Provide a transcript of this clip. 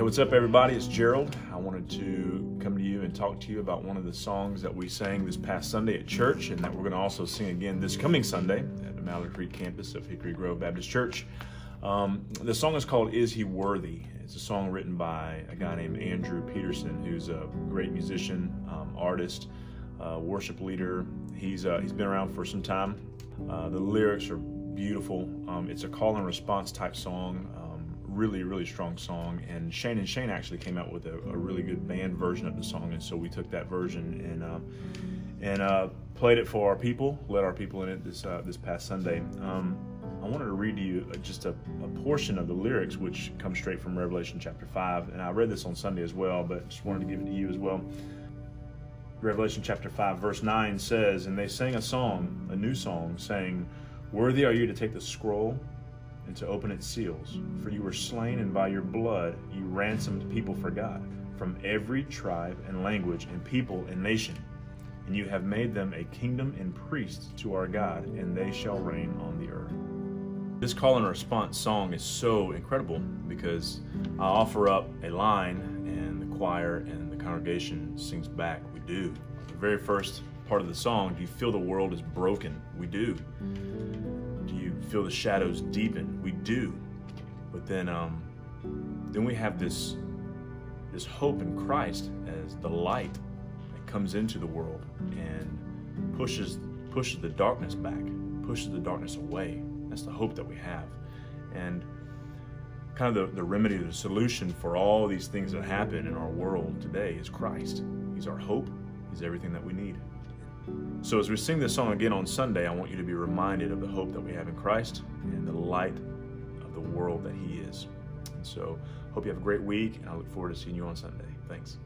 Hey, what's up, everybody? It's Gerald. I wanted to come to you and talk to you about one of the songs that we sang this past Sunday at church and that we're going to also sing again this coming Sunday at the Mallard Creek campus of Hickory Grove Baptist Church. Um, the song is called Is He Worthy? It's a song written by a guy named Andrew Peterson, who's a great musician, um, artist, uh, worship leader. He's, uh, he's been around for some time. Uh, the lyrics are beautiful. Um, it's a call and response type song really, really strong song. And Shane and Shane actually came out with a, a really good band version of the song, and so we took that version and uh, and uh, played it for our people, led our people in it this uh, this past Sunday. Um, I wanted to read to you uh, just a, a, portion of the lyrics, which comes straight from Revelation chapter five, and I read this on Sunday as well, but just wanted to give it to you as well. Revelation chapter 5, verse 9 says, And they sang a song, a new song, saying, Worthy are you to take the scroll and to open its seals. For you were slain, and by your blood you ransomed people for God from every tribe and language and people and nation. And you have made them a kingdom and priests to our God, and they shall reign on the earth. This call and response song is so incredible because I offer up a line, and the choir and the congregation sings back, We do. The very first part of the song, Do you feel the world is broken? We do feel the shadows deepen. We do. But then um, then we have this this hope in Christ as the light that comes into the world and pushes pushes the darkness back, pushes the darkness away. That's the hope that we have. And kind of the, the remedy, the solution for all these things that happen in our world today is Christ. He's our hope. He's everything that we need. So, as we sing this song again on Sunday, I want you to be reminded of the hope that we have in Christ and the light of the world that He is. And so, hope you have a great week, and I look forward to seeing you on Sunday. Thanks.